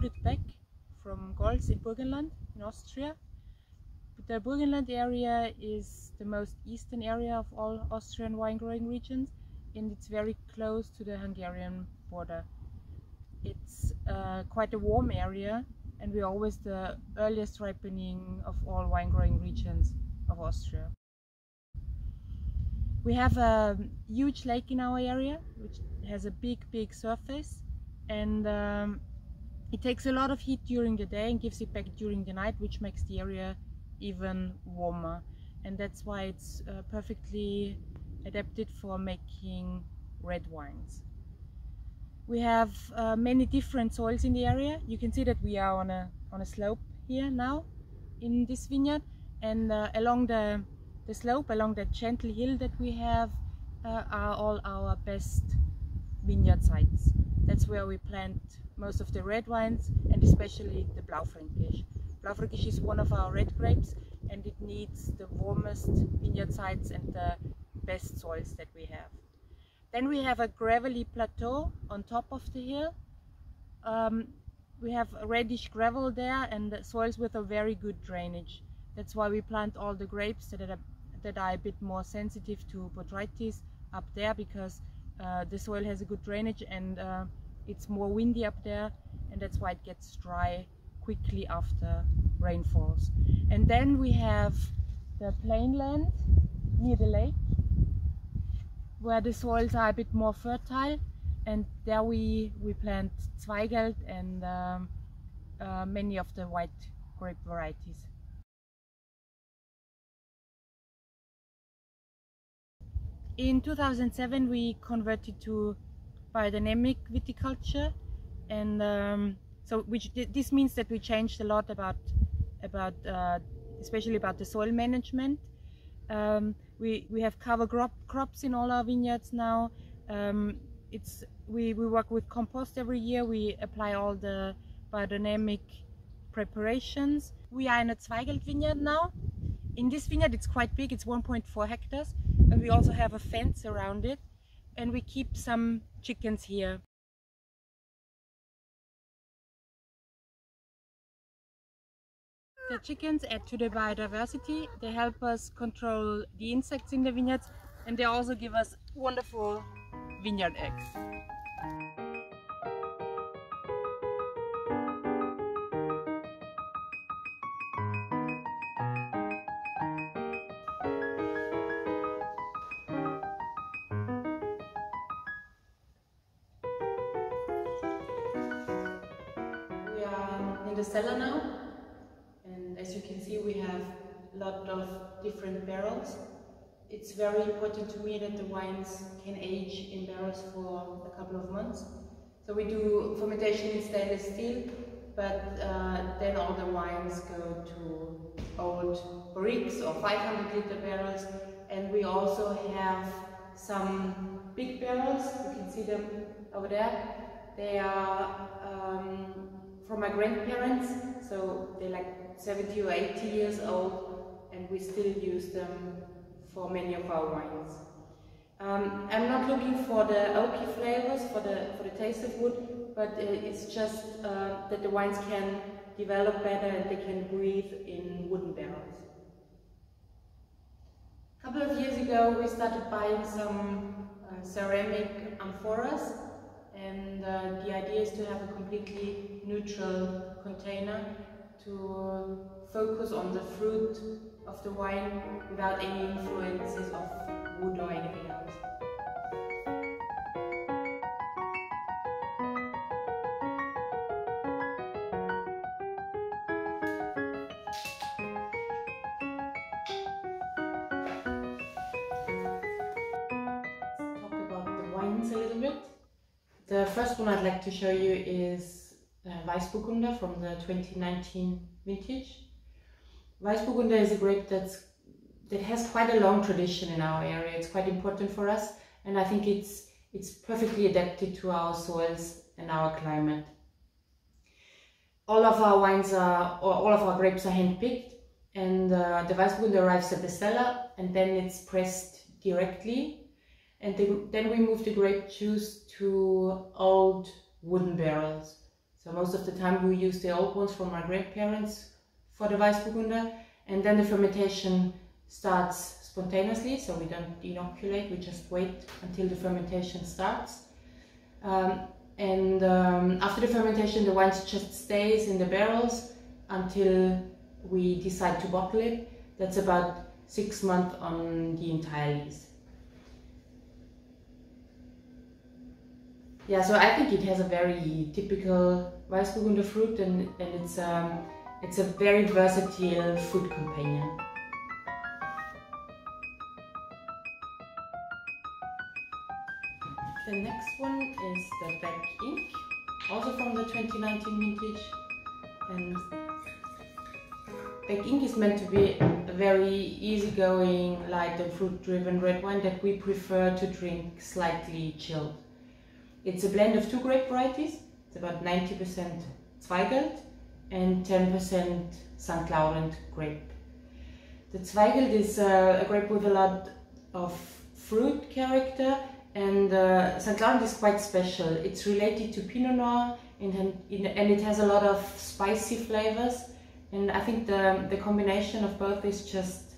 Judith Beck from Gols in Burgenland in Austria. The Burgenland area is the most eastern area of all Austrian wine growing regions and it's very close to the Hungarian border. It's uh, quite a warm area and we're always the earliest ripening of all wine growing regions of Austria. We have a huge lake in our area which has a big big surface and um, it takes a lot of heat during the day and gives it back during the night which makes the area even warmer and that's why it's uh, perfectly adapted for making red wines. We have uh, many different soils in the area. You can see that we are on a, on a slope here now in this vineyard and uh, along the, the slope, along the gentle hill that we have uh, are all our best vineyard sites. That's where we plant most of the red wines and especially the Blaufränkisch. Blaufränkisch is one of our red grapes and it needs the warmest vineyard sites and the best soils that we have. Then we have a gravelly plateau on top of the hill. Um, we have reddish gravel there and soils with a very good drainage. That's why we plant all the grapes that are, that are a bit more sensitive to botrytis up there because uh, the soil has a good drainage and uh, it's more windy up there and that's why it gets dry quickly after rainfalls. And then we have the plain land near the lake where the soils are a bit more fertile and there we, we plant Zweigelt and um, uh, many of the white grape varieties. In 2007 we converted to biodynamic viticulture and um, so which this means that we changed a lot about about uh, especially about the soil management um, we, we have cover crop, crops in all our vineyards now. Um, it's, we, we work with compost every year. We apply all the biodynamic preparations. We are in a Zweigelt vineyard now. In this vineyard it's quite big, it's 1.4 hectares and we also have a fence around it and we keep some chickens here. The chickens add to the biodiversity. They help us control the insects in the vineyards and they also give us wonderful vineyard eggs. The cellar now And as you can see, we have a lot of different barrels. It's very important to me that the wines can age in barrels for a couple of months. So we do fermentation in stainless steel, but uh, then all the wines go to old barriques or 500 liter barrels. And we also have some big barrels, you can see them over there. They are um, from my grandparents, so they're like 70 or 80 years old and we still use them for many of our wines. Um, I'm not looking for the oaky flavors, for the, for the taste of wood, but uh, it's just uh, that the wines can develop better and they can breathe in wooden barrels. A couple of years ago we started buying some uh, ceramic amphoras and uh, the idea is to have a completely neutral container to focus on the fruit of the wine without any influences of wood or anything else. Talk about the wines a little bit. The first one I'd like to show you is uh, Weißburgunder from the 2019 vintage. Weißburgunder is a grape that's that has quite a long tradition in our area. It's quite important for us, and I think it's it's perfectly adapted to our soils and our climate. All of our wines are, or all of our grapes are hand-picked, and uh, the Weißburgunder arrives at the cellar, and then it's pressed directly, and the, then we move the grape juice to old wooden barrels. So most of the time we use the old ones from my grandparents for the Weißburgunder and then the fermentation starts spontaneously so we don't inoculate, we just wait until the fermentation starts. Um, and um, after the fermentation the wine just stays in the barrels until we decide to bottle it. That's about six months on the entire lees. Yeah, so I think it has a very typical Weißburgunder fruit and, and it's, um, it's a very versatile food companion. The next one is the Beck Ink, also from the 2019 vintage. And Beck Ink is meant to be a very easygoing, light and fruit-driven red wine that we prefer to drink slightly chilled. It's a blend of two grape varieties. It's about 90% Zweigelt and 10% St. Laurent grape. The Zweigelt is uh, a grape with a lot of fruit character and uh, St. Laurent is quite special. It's related to Pinot Noir and, and it has a lot of spicy flavors and I think the, the combination of both is just,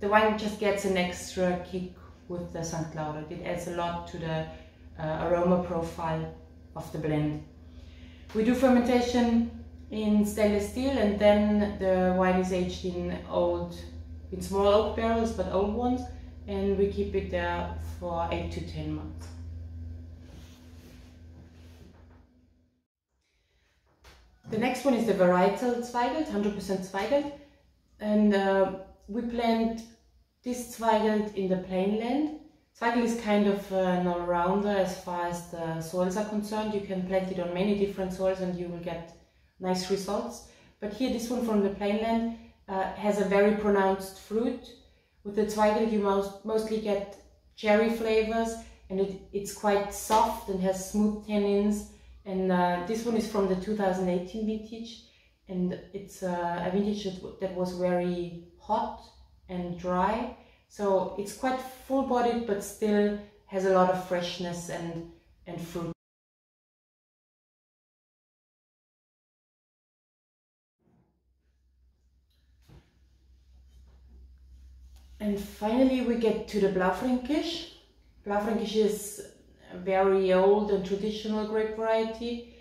the wine just gets an extra kick with the St. Laurent. It adds a lot to the uh, aroma profile of the blend. We do fermentation in stainless steel and then the wine is aged in old, in small oak barrels but old ones and we keep it there for 8 to 10 months. The next one is the varietal Zweigelt, 100% Zweigelt and uh, we plant this Zweigelt in the plainland Zweigelt is kind of an all-rounder as far as the soils are concerned. You can plant it on many different soils and you will get nice results. But here this one from the plainland uh, has a very pronounced fruit. With the Zweigelt you most, mostly get cherry flavors and it, it's quite soft and has smooth tannins. And uh, this one is from the 2018 vintage and it's uh, a vintage that was very hot and dry so it's quite full-bodied, but still has a lot of freshness and, and fruit. And finally we get to the Blaufränkisch. Blaufränkisch is a very old and traditional grape variety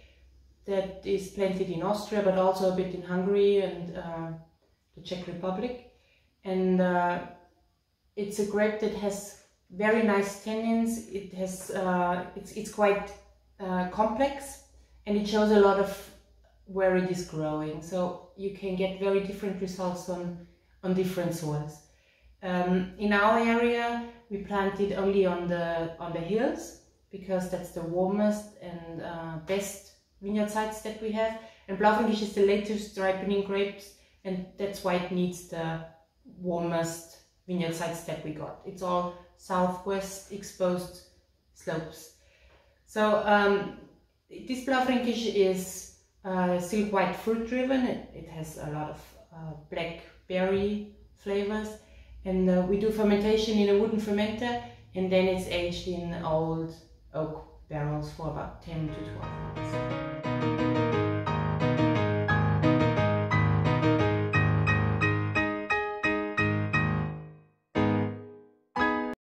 that is planted in Austria but also a bit in Hungary and uh, the Czech Republic. And uh, it's a grape that has very nice tannins. It has uh, it's it's quite uh, complex and it shows a lot of where it is growing. So you can get very different results on on different soils. Um, in our area, we plant it only on the on the hills because that's the warmest and uh, best vineyard sites that we have. And Blaufränkisch is the latest ripening grapes, and that's why it needs the warmest vineyard sites that we got. It's all southwest exposed slopes. So um, this Blaufränkisch is uh, still quite fruit driven. It, it has a lot of uh, blackberry flavors and uh, we do fermentation in a wooden fermenter and then it's aged in old oak barrels for about 10 to 12 months.